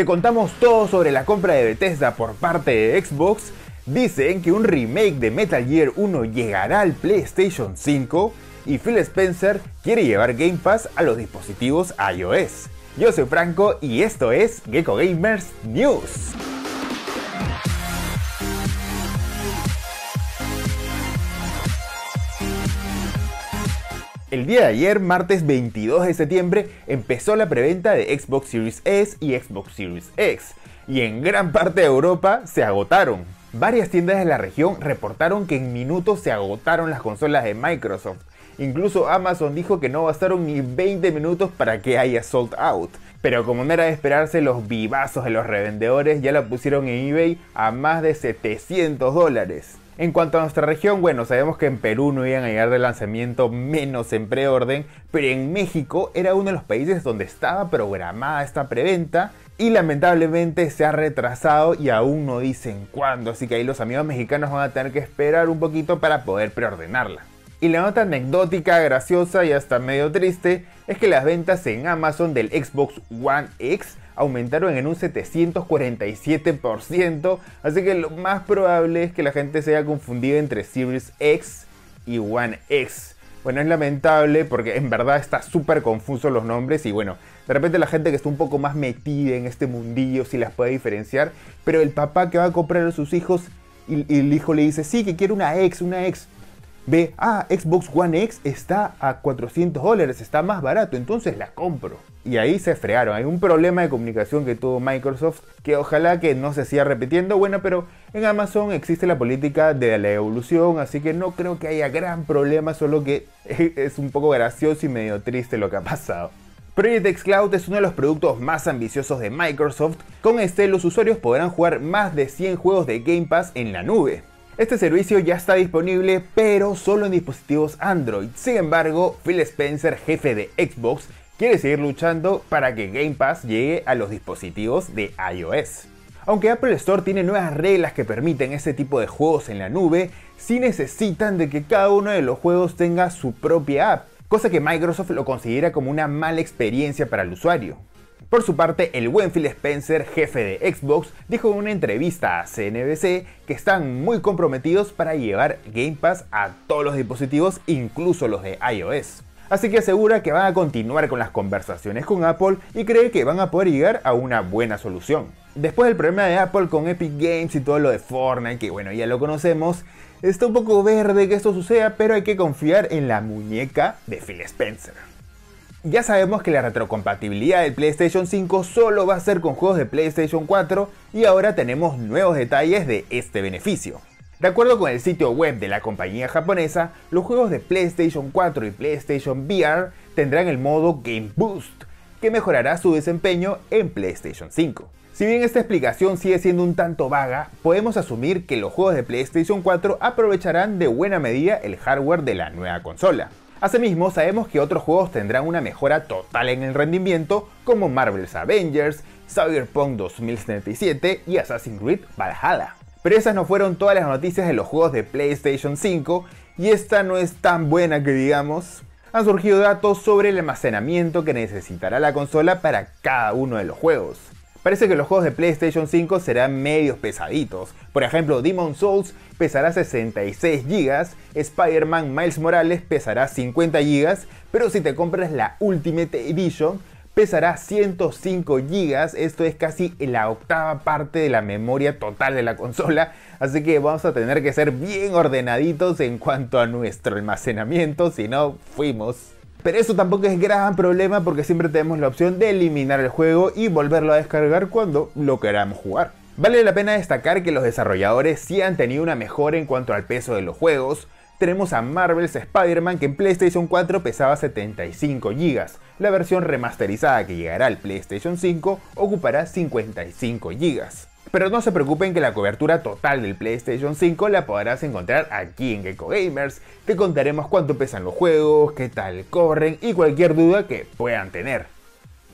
Te contamos todo sobre la compra de Bethesda por parte de Xbox. Dicen que un remake de Metal Gear 1 llegará al PlayStation 5 y Phil Spencer quiere llevar Game Pass a los dispositivos iOS. Yo soy Franco y esto es Gecko Gamers News. El día de ayer, martes 22 de septiembre, empezó la preventa de Xbox Series S y Xbox Series X, y en gran parte de Europa se agotaron. Varias tiendas de la región reportaron que en minutos se agotaron las consolas de Microsoft. Incluso Amazon dijo que no bastaron ni 20 minutos para que haya sold out. Pero como no era de esperarse, los vivazos de los revendedores ya la pusieron en eBay a más de 700 dólares. En cuanto a nuestra región, bueno, sabemos que en Perú no iban a llegar de lanzamiento menos en preorden, pero en México era uno de los países donde estaba programada esta preventa y lamentablemente se ha retrasado y aún no dicen cuándo, así que ahí los amigos mexicanos van a tener que esperar un poquito para poder preordenarla. Y la nota anecdótica, graciosa y hasta medio triste es que las ventas en Amazon del Xbox One X aumentaron en un 747%, así que lo más probable es que la gente se haya confundido entre Series X y One X. Bueno, es lamentable porque en verdad está súper confuso los nombres y bueno, de repente la gente que está un poco más metida en este mundillo sí las puede diferenciar, pero el papá que va a comprar a sus hijos y, y el hijo le dice, sí, que quiere una X, una X ve, ah, Xbox One X está a 400 dólares, está más barato, entonces la compro. Y ahí se fregaron. Hay un problema de comunicación que tuvo Microsoft que ojalá que no se siga repitiendo. Bueno, pero en Amazon existe la política de la evolución, así que no creo que haya gran problema, solo que es un poco gracioso y medio triste lo que ha pasado. Project X Cloud es uno de los productos más ambiciosos de Microsoft. Con este los usuarios podrán jugar más de 100 juegos de Game Pass en la nube. Este servicio ya está disponible, pero solo en dispositivos Android. Sin embargo, Phil Spencer, jefe de Xbox, quiere seguir luchando para que Game Pass llegue a los dispositivos de iOS. Aunque Apple Store tiene nuevas reglas que permiten ese tipo de juegos en la nube, sí necesitan de que cada uno de los juegos tenga su propia app, cosa que Microsoft lo considera como una mala experiencia para el usuario. Por su parte, el buen Phil Spencer, jefe de Xbox, dijo en una entrevista a CNBC que están muy comprometidos para llevar Game Pass a todos los dispositivos, incluso los de iOS. Así que asegura que van a continuar con las conversaciones con Apple y cree que van a poder llegar a una buena solución. Después del problema de Apple con Epic Games y todo lo de Fortnite, que bueno, ya lo conocemos, está un poco verde que esto suceda, pero hay que confiar en la muñeca de Phil Spencer. Ya sabemos que la retrocompatibilidad del PlayStation 5 solo va a ser con juegos de PlayStation 4 y ahora tenemos nuevos detalles de este beneficio. De acuerdo con el sitio web de la compañía japonesa, los juegos de PlayStation 4 y PlayStation VR tendrán el modo Game Boost, que mejorará su desempeño en PlayStation 5. Si bien esta explicación sigue siendo un tanto vaga, podemos asumir que los juegos de PlayStation 4 aprovecharán de buena medida el hardware de la nueva consola. Asimismo, sabemos que otros juegos tendrán una mejora total en el rendimiento, como Marvel's Avengers, Cyberpunk 2077 y Assassin's Creed Valhalla. Pero esas no fueron todas las noticias de los juegos de PlayStation 5, y esta no es tan buena que digamos. Han surgido datos sobre el almacenamiento que necesitará la consola para cada uno de los juegos. Parece que los juegos de PlayStation 5 serán medios pesaditos. Por ejemplo, Demon Souls pesará 66 GB, Spider-Man Miles Morales pesará 50 GB, pero si te compras la Ultimate Edition pesará 105 GB, esto es casi la octava parte de la memoria total de la consola, así que vamos a tener que ser bien ordenaditos en cuanto a nuestro almacenamiento, si no fuimos. Pero eso tampoco es gran problema porque siempre tenemos la opción de eliminar el juego y volverlo a descargar cuando lo queramos jugar. Vale la pena destacar que los desarrolladores sí han tenido una mejora en cuanto al peso de los juegos. Tenemos a Marvel's Spider-Man que en PlayStation 4 pesaba 75 GB. La versión remasterizada que llegará al PlayStation 5 ocupará 55 GB. Pero no se preocupen que la cobertura total del PlayStation 5 la podrás encontrar aquí en Gecko Gamers. Te contaremos cuánto pesan los juegos, qué tal corren y cualquier duda que puedan tener.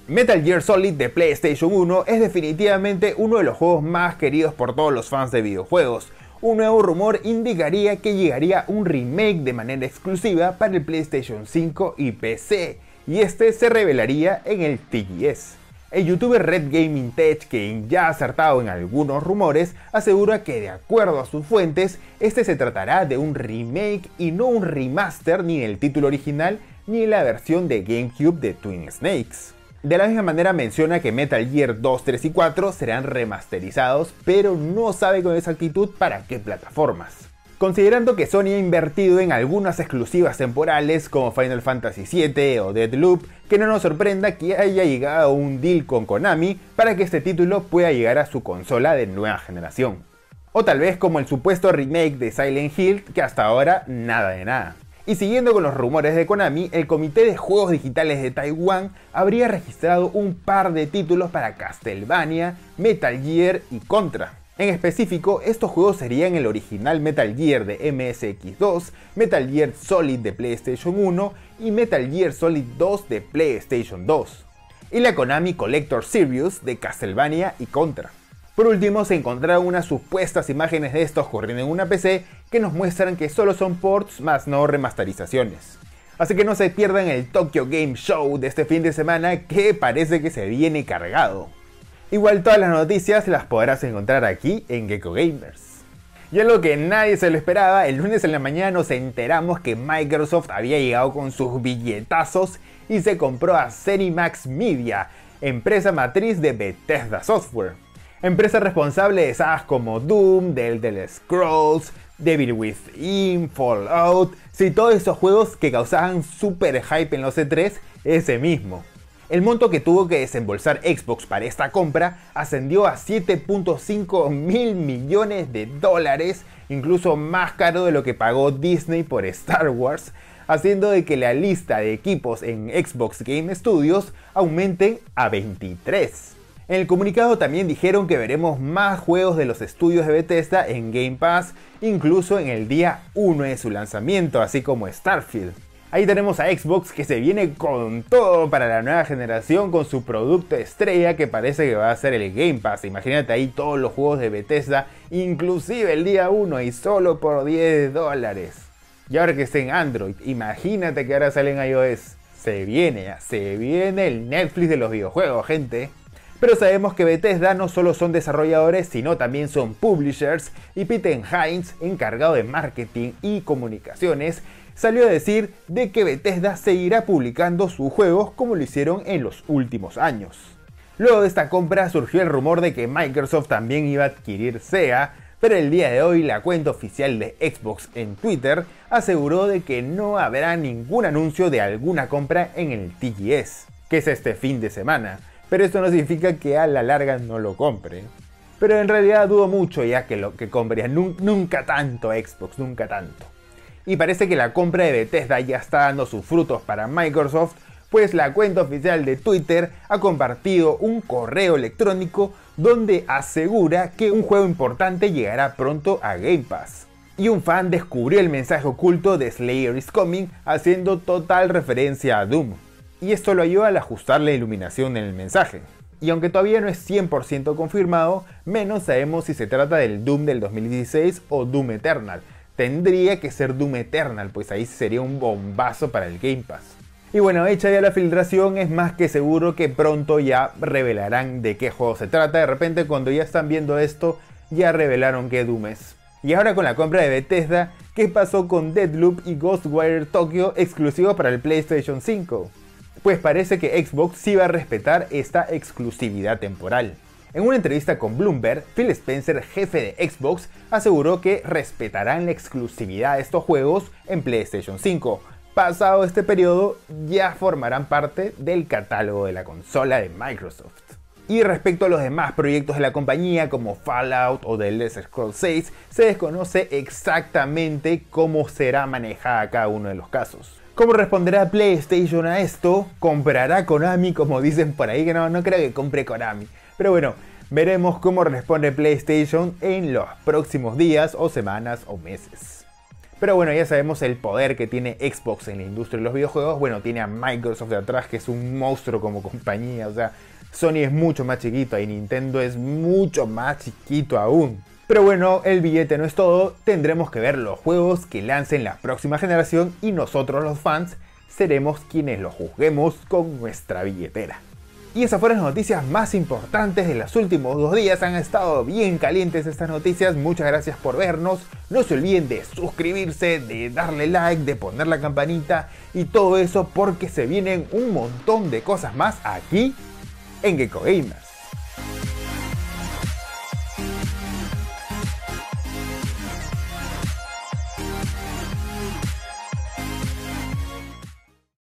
Metal Gear Solid de PlayStation 1 es definitivamente uno de los juegos más queridos por todos los fans de videojuegos. Un nuevo rumor indicaría que llegaría un remake de manera exclusiva para el PlayStation 5 y PC, y este se revelaría en el TGS. El youtuber Red Gaming Tech, que ya ha acertado en algunos rumores, asegura que de acuerdo a sus fuentes, este se tratará de un remake y no un remaster ni en el título original ni la versión de GameCube de Twin Snakes. De la misma manera menciona que Metal Gear 2, 3 y 4 serán remasterizados, pero no sabe con exactitud para qué plataformas. Considerando que Sony ha invertido en algunas exclusivas temporales como Final Fantasy VII o Deadloop, que no nos sorprenda que haya llegado un deal con Konami para que este título pueda llegar a su consola de nueva generación. O tal vez como el supuesto remake de Silent Hill, que hasta ahora nada de nada. Y siguiendo con los rumores de Konami, el Comité de Juegos Digitales de Taiwán habría registrado un par de títulos para Castlevania, Metal Gear y Contra. En específico, estos juegos serían el original Metal Gear de MSX2, Metal Gear Solid de PlayStation 1 y Metal Gear Solid 2 de PlayStation 2. Y la Konami Collector Series de Castlevania y Contra. Por último, se encontraron unas supuestas imágenes de estos corriendo en una PC que nos muestran que solo son ports más no remasterizaciones. Así que no se pierdan el Tokyo Game Show de este fin de semana que parece que se viene cargado. Igual todas las noticias las podrás encontrar aquí en Gecko Gamers. Y algo que nadie se lo esperaba, el lunes en la mañana nos enteramos que Microsoft había llegado con sus billetazos y se compró a Cenimax Media, empresa matriz de Bethesda Software. Empresa responsable de sagas como Doom, The Elder Scrolls, Devil Within, Fallout, sí, todos esos juegos que causaban super hype en los E3, ese mismo. El monto que tuvo que desembolsar Xbox para esta compra ascendió a 7.5 mil millones de dólares, incluso más caro de lo que pagó Disney por Star Wars, haciendo de que la lista de equipos en Xbox Game Studios aumente a 23. En el comunicado también dijeron que veremos más juegos de los estudios de Bethesda en Game Pass, incluso en el día 1 de su lanzamiento, así como Starfield. Ahí tenemos a Xbox que se viene con todo para la nueva generación con su producto estrella que parece que va a ser el Game Pass. Imagínate ahí todos los juegos de Bethesda, inclusive el día 1 y solo por 10 dólares. Y ahora que esté en Android, imagínate que ahora sale en iOS. Se viene, se viene el Netflix de los videojuegos, gente. Pero sabemos que Bethesda no solo son desarrolladores, sino también son publishers y Peter Hines, encargado de marketing y comunicaciones, salió a decir de que Bethesda seguirá publicando sus juegos como lo hicieron en los últimos años. Luego de esta compra surgió el rumor de que Microsoft también iba a adquirir SEA, pero el día de hoy la cuenta oficial de Xbox en Twitter aseguró de que no habrá ningún anuncio de alguna compra en el TGS, que es este fin de semana, pero esto no significa que a la larga no lo compre. Pero en realidad dudo mucho ya que lo que compre, nunca tanto Xbox, nunca tanto y parece que la compra de Bethesda ya está dando sus frutos para Microsoft, pues la cuenta oficial de Twitter ha compartido un correo electrónico donde asegura que un juego importante llegará pronto a Game Pass. Y un fan descubrió el mensaje oculto de Slayer is Coming haciendo total referencia a Doom. Y esto lo ayuda al ajustar la iluminación en el mensaje. Y aunque todavía no es 100% confirmado, menos sabemos si se trata del Doom del 2016 o Doom Eternal, tendría que ser Doom Eternal, pues ahí sería un bombazo para el Game Pass. Y bueno, hecha ya la filtración, es más que seguro que pronto ya revelarán de qué juego se trata. De repente cuando ya están viendo esto, ya revelaron que Doom es. Y ahora con la compra de Bethesda, ¿qué pasó con Deadloop y Ghostwire Tokyo exclusivos para el PlayStation 5? Pues parece que Xbox sí va a respetar esta exclusividad temporal. En una entrevista con Bloomberg, Phil Spencer, jefe de Xbox, aseguró que respetarán la exclusividad de estos juegos en PlayStation 5. Pasado este periodo, ya formarán parte del catálogo de la consola de Microsoft. Y respecto a los demás proyectos de la compañía como Fallout o The Elder Scrolls 6, se desconoce exactamente cómo será manejada cada uno de los casos. ¿Cómo responderá PlayStation a esto? ¿Comprará Konami como dicen por ahí? Que no, no creo que compre Konami. Pero bueno, veremos cómo responde PlayStation en los próximos días o semanas o meses. Pero bueno, ya sabemos el poder que tiene Xbox en la industria de los videojuegos. Bueno, tiene a Microsoft de atrás, que es un monstruo como compañía. O sea, Sony es mucho más chiquito y Nintendo es mucho más chiquito aún. Pero bueno, el billete no es todo. Tendremos que ver los juegos que lancen la próxima generación y nosotros los fans seremos quienes los juzguemos con nuestra billetera. Y esas fueron las noticias más importantes de los últimos dos días. Han estado bien calientes estas noticias. Muchas gracias por vernos. No se olviden de suscribirse, de darle like, de poner la campanita y todo eso porque se vienen un montón de cosas más aquí en Gecko Gamers.